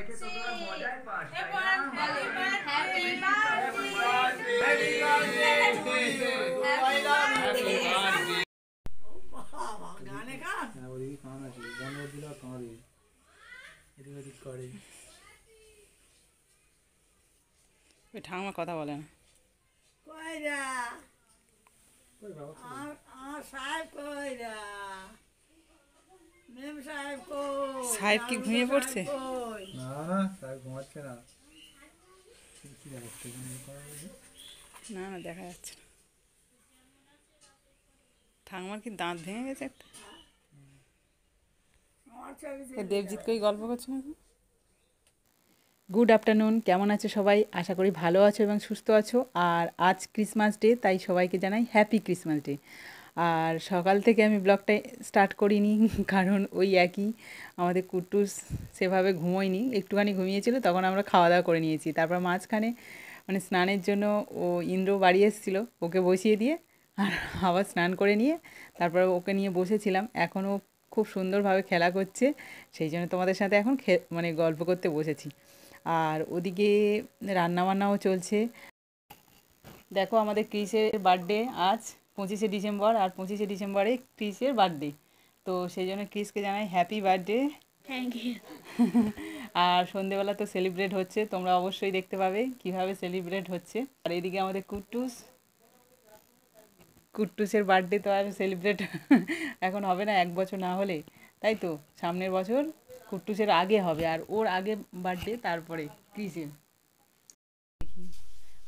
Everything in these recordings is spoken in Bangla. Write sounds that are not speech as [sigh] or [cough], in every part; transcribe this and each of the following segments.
দেখে তো তোরা মজাই পাস তাই না? হ্যাঁ ওদিকে কান আছে বন্ধ করে কাঁদে এদিক ওদিক করে ওই ঠাকুমা কথা বলে না কইরা? ওই বাবা আমার আমার সাহেব কইরা? মেম সাহেব কই? সাহেব কি ঘুমিয়ে পড়ছে? কই ঘুমাচ্ছে না? না না দেখা যাচ্ছে না। ঠাকুমার কি দাঁত ভেঙে গেছে একটা? এ দেবজিৎকেই গল্প করছে গুড আফটারনুন কেমন আছো সবাই? আশা করি ভালো আছো এবং সুস্থ আছো। আর আজ ক্রিসমাস ডে তাই সবাইকে জানাই হ্যাপি ক্রিসমাস ডে আর সকাল থেকে আমি ব্লগটা স্টার্ট করিনি, কারণ ওই একই। আমাদের কুট্টুস সেভাবে ঘুমোয়নি, একটুখানি ঘুমিয়েছিল, তখন আমরা খাওয়া দাওয়া করে নিয়েছি। তারপর মাঝখানে মানে স্নানের জন্য ও ইন্দ্র বাড়ি এসেছিল, ওকে বসিয়ে দিয়ে আর আবার স্নান করে নিয়ে তারপর ওকে নিয়ে বসেছিলাম। এখনও খুব সুন্দরভাবে খেলা করছে, সেই জন্য তোমাদের সাথে এখন মানে গল্প করতে বসেছি। আর ওদিকে রান্নাবান্নাও চলছে। দেখো আমাদের ক্রিসের বার্থডে আজ। পঁচিশে ডিসেম্বর আর পঁচিশে ডিসেম্বরে ক্রিসের বার্থডে। তো সেই জন্য ক্রিসকে জানাই হ্যাপি বার্থডে। থ্যাংক ইউ আর সন্ধেবেলা তো সেলিব্রেট হচ্ছে তোমরা অবশ্যই দেখতে পাবে কীভাবে সেলিব্রেট হচ্ছে। আর এদিকে আমাদের কুট্টুস। কুট্টুসের বার্থডে তো আর সেলিব্রেট [laughs] এখন হবে না এক বছর না হলে। তাই তো সামনের বছর কুট্টুসের আগে হবে আর ওর আগে বার্থডে তারপরে ক্রিসের।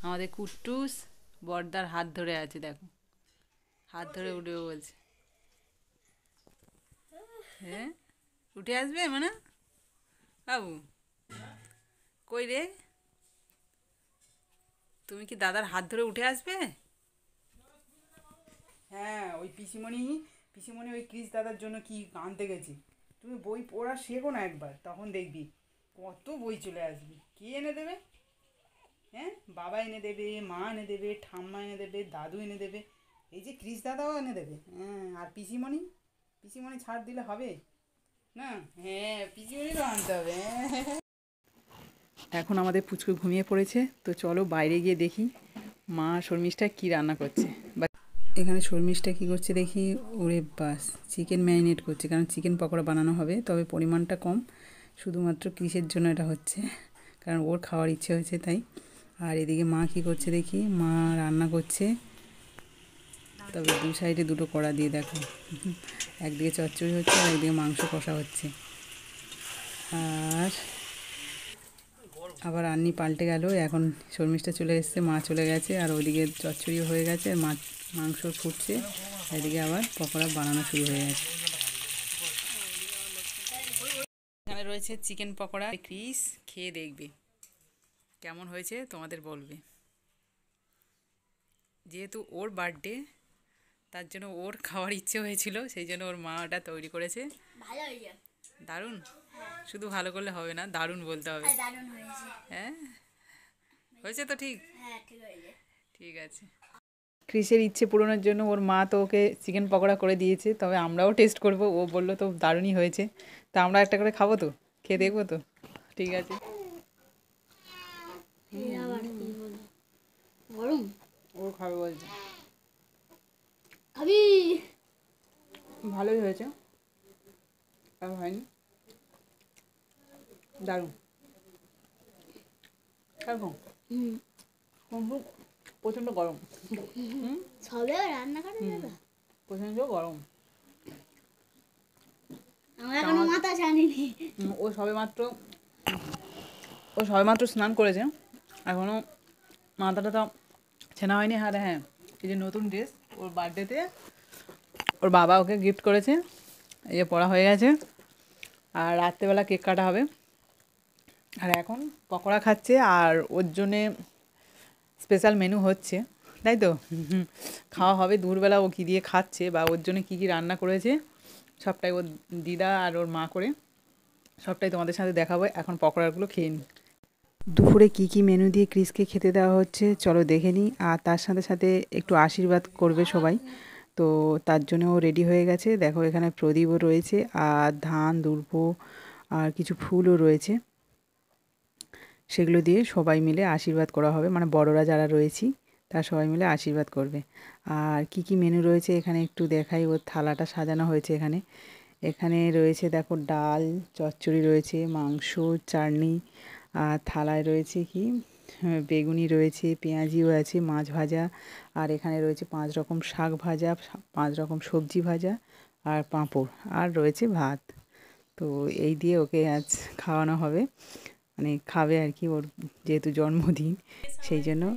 আমাদের কুট্টুস বর্দার হাত ধরে আছে দেখো। হাত ধরে উঠে বলছে। হ্যাঁ? উঠে আসবে মানে? বাবু, কই রে? তুমি কি দাদার হাত ধরে উঠে আসবে? হ্যাঁ ওই পিসিমণি পিসিমণি ওই ক্রিস দাদার জন্য কি আনতে গেছি। তুমি বই পড়া শেখো না একবার, তখন দেখবি। কত বই চলে আসবে। কে এনে দেবে? হ্যাঁ? বাবা এনে দেবে, মা এনে দেবে, ঠাম্মা এনে দেবে, দাদু এনে দেবে। এই যে ক্রিস দাদাও এনে দেবে। হ্যাঁ আর পিসিমণি? পিসিমণি ছাড় দিলে হবে? না? হ্যাঁ পিসিমণিরও আনতে হবে। এখন আমাদের পুচকু ঘুমিয়ে পড়েছে, তো চলো বাইরে গিয়ে দেখি মা শর্মিষ্ঠা কী রান্না করছে। এখানে শর্মিষ্ঠা কী করছে দেখি? ওরে বাস, চিকেন ম্যারিনেট করছে, কারণ চিকেন পকোড়া বানানো হবে, তবে পরিমাণটা কম। শুধুমাত্র কিসের জন্য এটা হচ্ছে, কারণ ওর খাওয়ার ইচ্ছে হয়েছে তাই। আর এদিকে মা কী করছে দেখি? মা রান্না করছে। তবে দু সাইডে দুটো কড়া দিয়ে দেখো। একদিকে চচ্চড়ি হচ্ছে আর একদিকে মাংস কষা হচ্ছে। আর আবার রান্নি পাল্টে গেল, এখন শর্মিষ্ঠা চলে এসছে, মা চলে গেছে, আর ওইদিকে চচ্চড়ি হয়ে গেছে মাছ মাংস ফুটছে, এদিকে আবার পকোড়া বানানো শুরু হয়ে গেছে। এখানে রয়েছে চিকেন পকোড়া, ক্রিস, খেয়ে দেখবে। কেমন হয়েছে তোমাদের বলবে। যেহেতু ওর বার্থডে তার জন্য ওর খাওয়ার ইচ্ছে হয়েছিল সেই জন্য ওর মা ওটা তৈরি করেছে। দারুণ? শুধু ভালো করলে হবে না দারুণ বলতে হবে। হয়েছে। হ্যাঁ? হয়েছে তো ঠিক? হ্যাঁ ঠিক আছে। ক্রিসের ইচ্ছে পূরণের জন্য ওর মা তো ওকে চিকেন পকোড়া করে দিয়েছে তবে আমরাও টেস্ট করব ও বলল তো দারুণই হয়েছে। তা আমরা একটা করে খাব তো খেয়ে দেখব তো। ঠিক আছে। গরম? ও খাবে বলছে। খাবি ভালোই হয়েছে। আর হয়নি। দারুণ। হুম। প্রচণ্ড গরম। সবে রান্না করা যাবে? প্রচণ্ড গরম। আমরা এখনও মাথা জানিনি ও সবেমাত্র ও সবেমাত্র স্নান করেছে। এখনও মাথাটা তো ছেনা হয়নি হ্যাঁ রে, হ্যাঁ। এই যে নতুন ড্রেস ওর বার্থডেতে। ওর বাবা ওকে গিফট করেছে। এই যে পড়া হয়ে গেছে। আর রাত্রেবেলা কেক কাটা হবে। আর এখন পকোড়া খাচ্ছে আর ওর জন্যে স্পেশাল মেনু হচ্ছে। তাই তো? খাওয়া হবে। দুপুরবেলা ও কী দিয়ে খাচ্ছে বা ওর জন্য কী কী রান্না করেছে, সবটাই ওর দিদা আর ওর মা করে, সবটাই তোমাদের সাথে দেখাবো। এখন পকোড়াগুলো খেয়ে নিই দুপুরে কি কি মেনু দিয়ে ক্রিসকে খেতে দেওয়া হচ্ছে, চলো দেখে নিই। আর তার সাথে সাথে একটু আশীর্বাদ করবে সবাই। তো তার জন্য ও রেডি হয়ে গেছে। দেখো এখানে প্রদীপও রয়েছে, আর ধান দুর্ব আর কিছু ফুলও রয়েছে। সেগুলো দিয়ে সবাই মিলে আশীর্বাদ করা হবে। মানে বড়রা যারা রয়েছি, তারা সবাই মিলে আশীর্বাদ করবে। আর কি কি মেনু রয়েছে এখানে একটু দেখাই। ওর থালাটা সাজানো হয়েছে এখানে। এখানে রয়েছে, দেখো ডাল, চচ্চড়ি রয়েছে, মাংস, চাটনি আর থালায় রয়েছে কি? হ্যাঁ, বেগুনি রয়েছে পেঁয়াজিও আছে মাছ ভাজা। আর এখানে রয়েছে পাঁচ রকম শাক ভাজা পাঁচ রকম সবজি ভাজা আর পাঁপড়। আর রয়েছে ভাত। তো এই দিয়ে ওকে আজ খাওয়ানো হবে। মানে খাবে আর কি ওর যেহেতু জন্মদিন সেই জন্য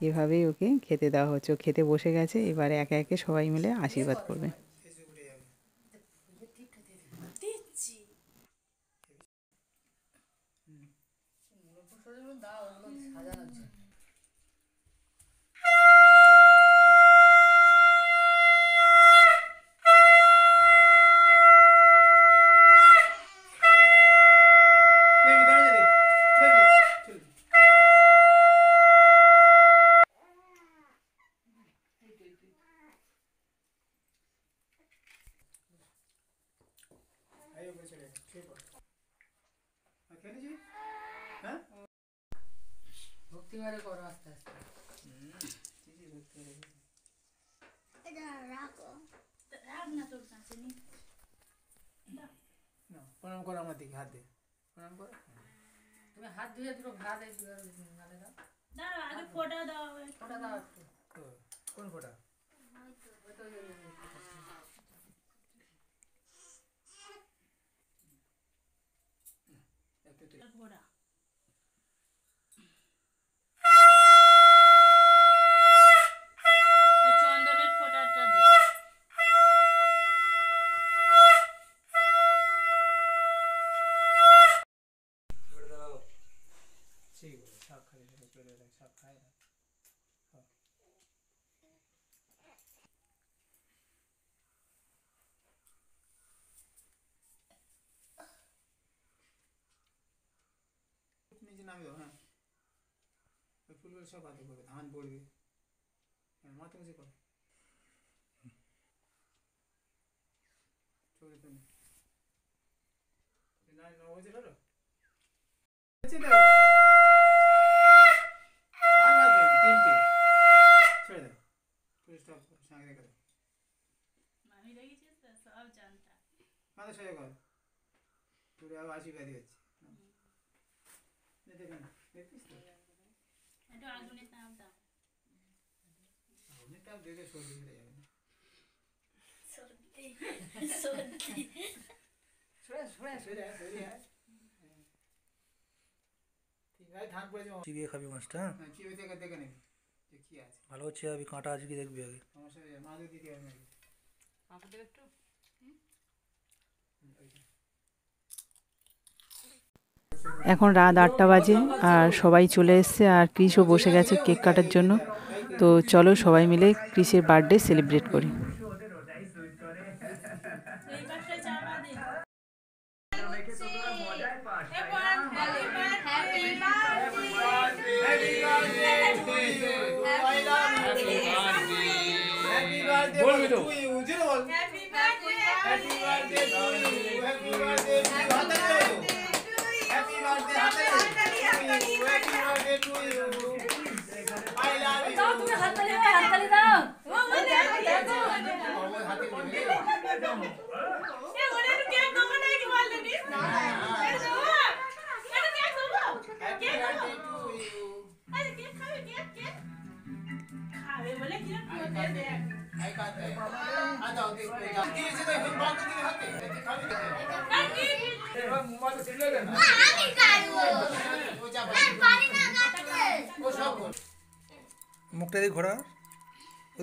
এভাবেই ওকে খেতে দেওয়া হচ্ছে। ও খেতে বসে গেছে এবারে একে একে সবাই মিলে আশীর্বাদ করবে। ভক্তিবারে করো আস্তে আস্তে? চিঠি ধরতে হবে। এটা রাখো। রাখ না তোর কাছে নি। না, প্রণাম করো আমার দিকে হাত দিয়ে প্রণাম করো। তুমি হাত ধুয়ে দুটো ভাত এই গালে দাও। দাঁড়াও আগে ফোটা দাও দাও একটু। তো, কোন ফোটা? ফোটা। ঠিক বলে সাপ খালি সেটা চলে যায় সাপ খায় না নিচে নামে দাও হ্যাঁ ওই ফুলগুলো সব হাতে করবে ধান পড়বে হ্যাঁ মাথা মুছে করো চলে তো নেই না না হয়েছে ধরো হয়েছে দাও আর মাথা তিনটে ছেড়ে দাও পুরো স্টপ সঙ্গে রেখে দাও আমি দেখেছিস তো সব জানতাম মাথা সঙ্গে কর পুরো আবার আশীর্বাদই হচ্ছে দেখেন দেখছিস তো একটু আগুনে তাপ দাও আপনি তাপ দিলে সর্দি হয়ে যাবে না সত্যি সত্যি সরে সরে সরে আয়, সরে আয়। হ্যাঁ। ঠিক আছে ধান পড়েছে চিবিয়ে খাবি মাছটা হ্যাঁ হ্যাঁ চিবে থেকে দেখে নিবি যে কি আছে ভালো হচ্ছে আমি কাঁটা আছে কি দেখবি আগে সমস্যা হয়ে যাবে মাঝে দিতে হবে নাকি পাঁপড় দেবে একটু এখন রাত আটটা বাজে আর সবাই চলে এসছে আর ক্রিসও বসে গেছে কেক কাটার জন্য তো চলো সবাই মিলে ক্রিসের বার্থডে সেলিব্রেট করি বলবি তো birthday to you I love you দাও তুমি হাত তালি দাও হাত তালি দাও হাতে হ্যাপি বার্থডে টু ইউ আই কাট আ দাও দেখ দিয়ে সে দেখ বাদ দিয়ে হাতে খাবি এবার মোবাইল ছেড়ে দে না আমি কাটবো ও যা পারি না কাটতে ও সব বল মুখটা দিয়ে ঘোরা ওদিক তাকিয়ে আছে কেন বেলুন দেখছ বেলুন দেখতে দেখি দিদি আগে এনে খা পর পর দিয়ে যা পর পর শুরু করে আর যা ও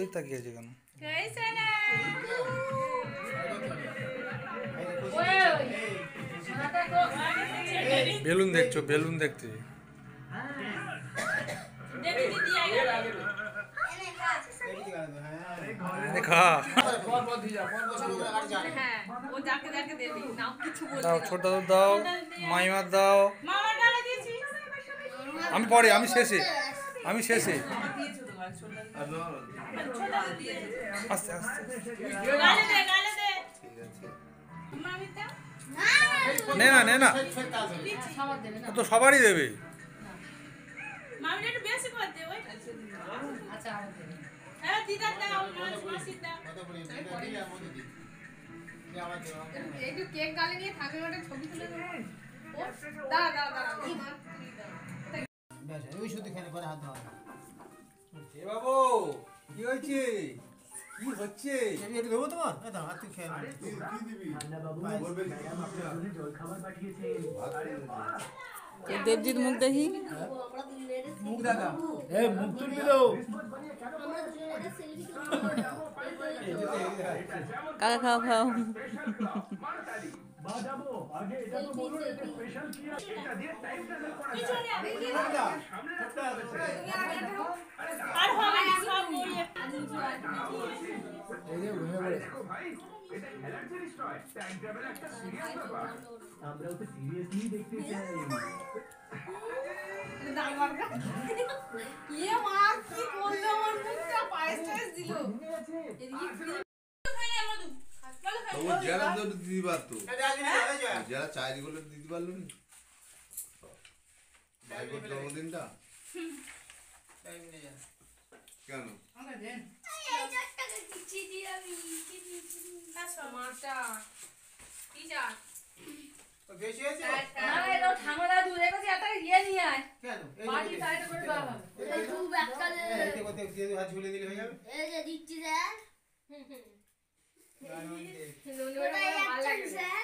যাকে যাকে দেবি নাম কিছু বল দাও ছোট দাদু দাও মাইমার দাও। আমি পরে আমি শেষে আমি শেষে। তো আস্তে আস্তে। নে না নে না। তো সবারই দেবে। আচ্ছা দেবে হ্যাঁ একটু কেক গালে নিয়ে ঠাকুর একটা ছবি তুলে দেবো। এই মা, তুই দাঁড়া। ওই শুধু খেলে পরে হাত ধোয়া এ বাবু কি হয়েছে? কি হচ্ছে? এটা দেবো তোমার? এই দাও, থেকে খেয়ে নাও। দেবজিৎ মুখ দেখি মুখ দেখা কাকা খাও খাও। আর হবে না সব ইয়ে মা কি আমার মুখটা? পায়েস টায়েস দিল। তবু যারা তো দিতে পারতো। এটা যারা চাকরি করলে দিতে পারল নি। জন্মদিনটা? টাইম যা। কেন? আমাকে দেন। এই চারটাকে দিচ্ছি দিয়ে আমি কি দিচ্ছি মাটা কি চাস তো বেশি হয়েছে? না এটা ঠাকুমা দু দেখেছি একটা ইয়ে নিয়ে আয়। কেন? সাইডে করে এই দে এই, দিয়ে হাত ঝুলে দিলে হয়ে যাবে। এই যে দিচ্ছি স্যার। আর ওই যে- ধন্যবাদ কোথায় আমার ভালো লাগে স্যার।